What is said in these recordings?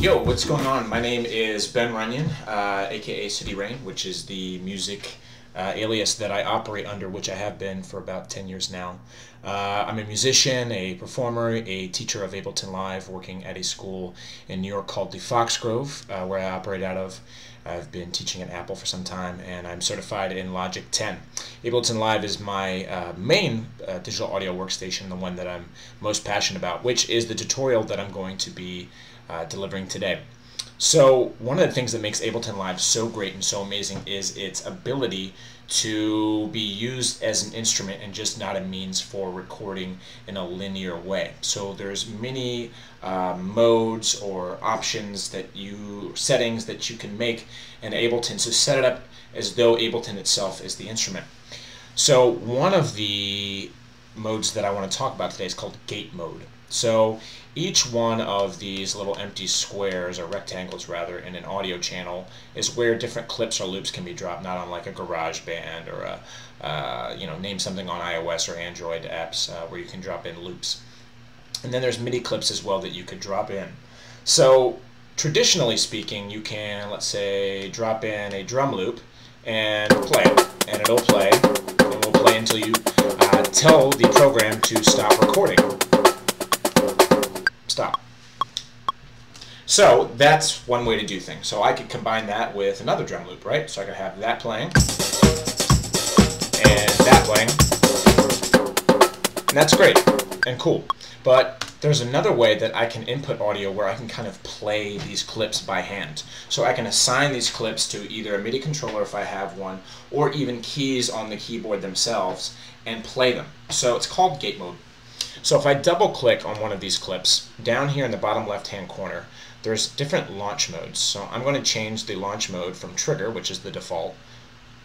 Yo, what's going on? My name is Ben Runyan, uh, aka City Rain, which is the music uh, alias that I operate under, which I have been for about 10 years now. Uh, I'm a musician, a performer, a teacher of Ableton Live, working at a school in New York called the Foxgrove, uh, where I operate out of. I've been teaching at Apple for some time, and I'm certified in Logic 10. Ableton Live is my uh, main uh, digital audio workstation, the one that I'm most passionate about, which is the tutorial that I'm going to be uh, delivering today. So one of the things that makes Ableton Live so great and so amazing is its ability to be used as an instrument and just not a means for recording in a linear way. So there's many uh, modes or options that you settings that you can make in Ableton to set it up as though Ableton itself is the instrument. So one of the modes that I want to talk about today is called gate mode. So each one of these little empty squares, or rectangles rather, in an audio channel is where different clips or loops can be dropped, not on like a GarageBand or a, uh, you know, name something on iOS or Android apps uh, where you can drop in loops. And then there's MIDI clips as well that you could drop in. So traditionally speaking, you can, let's say, drop in a drum loop and play and it'll play, and will play until you uh, tell the program to stop recording stop. So that's one way to do things. So I could combine that with another drum loop, right? So I could have that playing and that playing. And that's great and cool. But there's another way that I can input audio where I can kind of play these clips by hand. So I can assign these clips to either a MIDI controller if I have one, or even keys on the keyboard themselves and play them. So it's called gate mode. So if I double click on one of these clips, down here in the bottom left hand corner, there's different launch modes. So I'm going to change the launch mode from trigger, which is the default,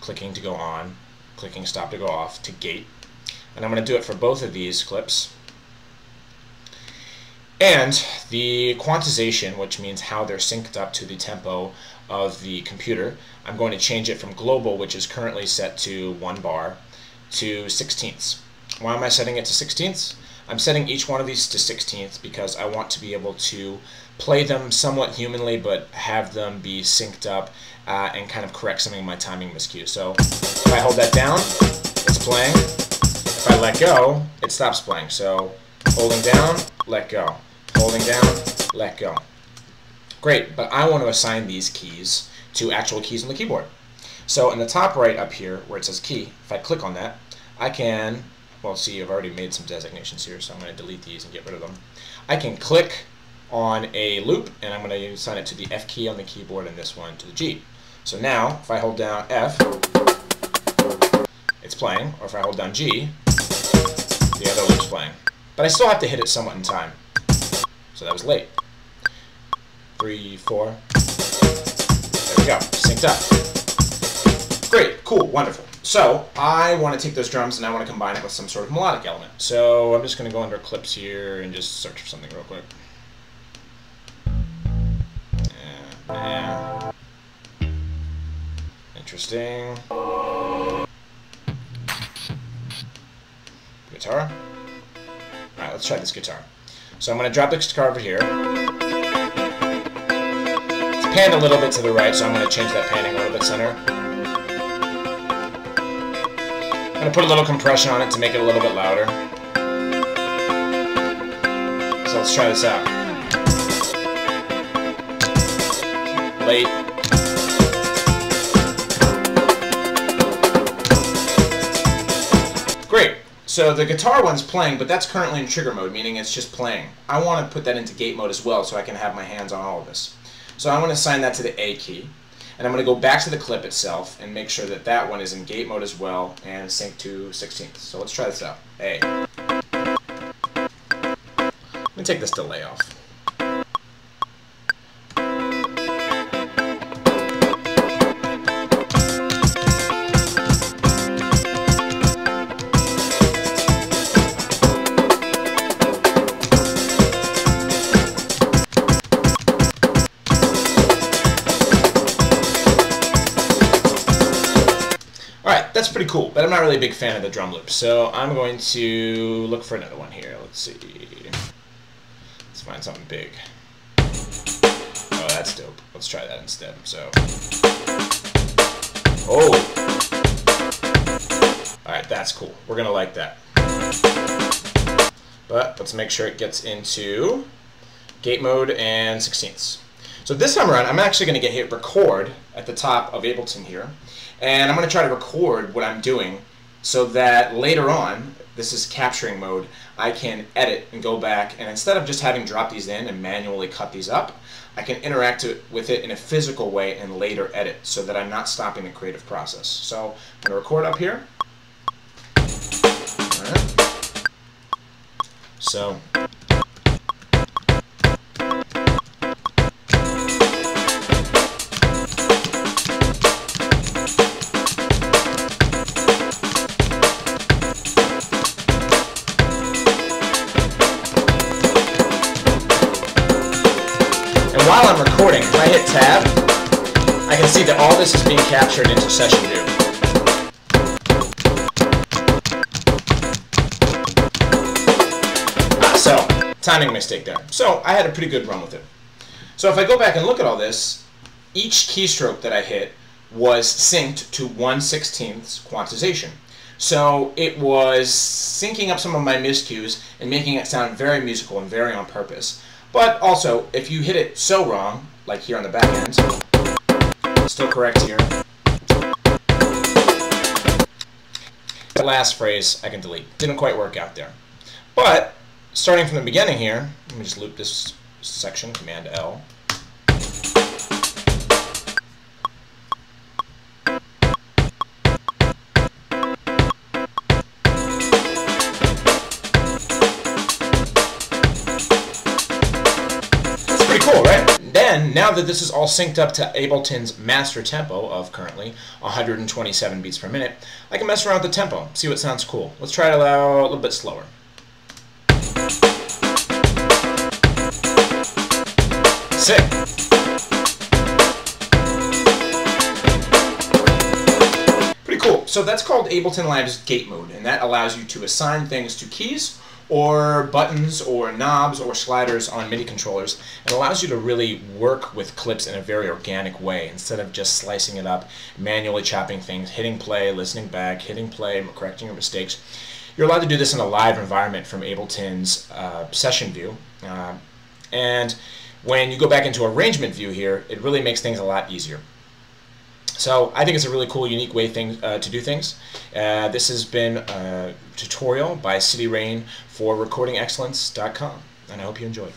clicking to go on, clicking stop to go off, to gate. And I'm going to do it for both of these clips. And the quantization, which means how they're synced up to the tempo of the computer, I'm going to change it from global, which is currently set to 1 bar, to sixteenths. Why am I setting it to sixteenths? I'm setting each one of these to 16th because I want to be able to play them somewhat humanly but have them be synced up uh, and kind of correct some of my timing miscues. So if I hold that down, it's playing. If I let go, it stops playing. So holding down, let go. Holding down, let go. Great, but I want to assign these keys to actual keys on the keyboard. So in the top right up here where it says key, if I click on that, I can well, see, I've already made some designations here, so I'm going to delete these and get rid of them. I can click on a loop, and I'm going to assign it to the F key on the keyboard and this one to the G. So now, if I hold down F, it's playing, or if I hold down G, the other loop's playing. But I still have to hit it somewhat in time. So that was late. Three, four. There we go, synced up. Great, cool, wonderful. So I want to take those drums and I want to combine it with some sort of melodic element. So I'm just going to go under clips here and just search for something real quick. Yeah, yeah. Interesting. Guitar. Alright, let's try this guitar. So I'm going to drop this guitar over here. It's panned a little bit to the right, so I'm going to change that panning a little bit center. Going to put a little compression on it to make it a little bit louder. So let's try this out. Late. Great. So the guitar one's playing, but that's currently in trigger mode, meaning it's just playing. I want to put that into gate mode as well so I can have my hands on all of this. So I want to assign that to the A key. And I'm going to go back to the clip itself and make sure that that one is in gate mode as well and sync to 16th. So let's try this out. A. Let me take this delay off. that's pretty cool, but I'm not really a big fan of the drum loop, so I'm going to look for another one here. Let's see. Let's find something big. Oh, that's dope. Let's try that instead. So. Oh! Alright, that's cool. We're gonna like that. But let's make sure it gets into gate mode and 16ths. So this time around, I'm actually going to get hit record at the top of Ableton here. And I'm going to try to record what I'm doing so that later on, this is capturing mode, I can edit and go back and instead of just having drop these in and manually cut these up, I can interact with it in a physical way and later edit so that I'm not stopping the creative process. So I'm going to record up here. So hit tab, I can see that all this is being captured into session view. Ah, so, timing mistake there. So, I had a pretty good run with it. So if I go back and look at all this, each keystroke that I hit was synced to 1 16th quantization. So it was syncing up some of my miscues and making it sound very musical and very on purpose. But also, if you hit it so wrong, like here on the back end, still correct here. The last phrase I can delete. Didn't quite work out there. But, starting from the beginning here, let me just loop this section, Command L. Now that this is all synced up to Ableton's master tempo of currently 127 beats per minute, I can mess around with the tempo, see what sounds cool. Let's try it a little bit slower. Sick. Pretty cool. So that's called Ableton Live's gate mode, and that allows you to assign things to keys or buttons or knobs or sliders on MIDI controllers and allows you to really work with clips in a very organic way instead of just slicing it up, manually chopping things, hitting play, listening back, hitting play, correcting your mistakes. You're allowed to do this in a live environment from Ableton's uh, session view. Uh, and when you go back into arrangement view here, it really makes things a lot easier. So I think it's a really cool, unique way thing, uh, to do things. Uh, this has been a tutorial by City Rain for recordingexcellence.com, and I hope you enjoy.